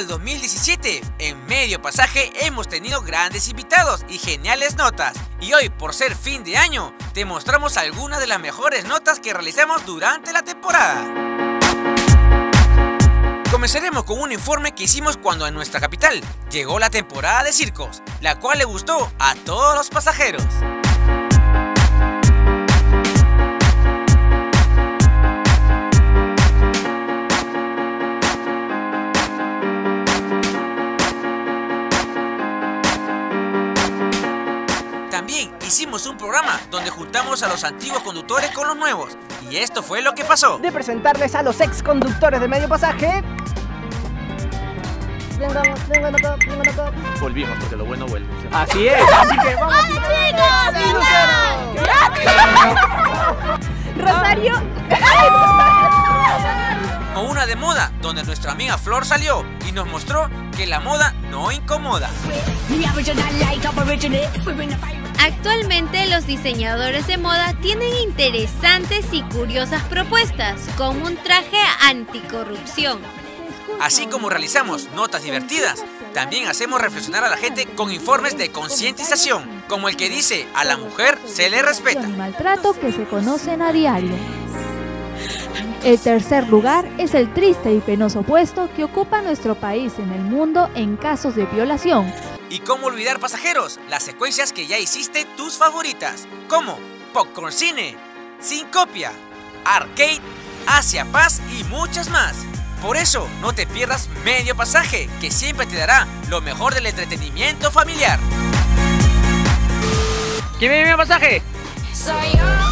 el 2017, en medio pasaje hemos tenido grandes invitados y geniales notas. Y hoy, por ser fin de año, te mostramos algunas de las mejores notas que realizamos durante la temporada. Comenzaremos con un informe que hicimos cuando en nuestra capital llegó la temporada de circos, la cual le gustó a todos los pasajeros. También hicimos un programa donde juntamos a los antiguos conductores con los nuevos. Y esto fue lo que pasó. De presentarles a los ex conductores de medio pasaje. Volvimos porque lo bueno vuelve. Así es, así que vamos. Rosario. De moda, donde nuestra amiga Flor salió y nos mostró que la moda no incomoda. Actualmente los diseñadores de moda tienen interesantes y curiosas propuestas, como un traje anticorrupción. Así como realizamos notas divertidas, también hacemos reflexionar a la gente con informes de concientización, como el que dice a la mujer se le respeta. maltrato que se conocen a diario. El tercer lugar es el triste y penoso puesto que ocupa nuestro país en el mundo en casos de violación. Y cómo olvidar pasajeros, las secuencias que ya hiciste tus favoritas, como Popcorn Cine, Sin Copia, Arcade, Asia Paz y muchas más. Por eso, no te pierdas medio pasaje, que siempre te dará lo mejor del entretenimiento familiar. ¿Quién me dio pasaje? Soy yo.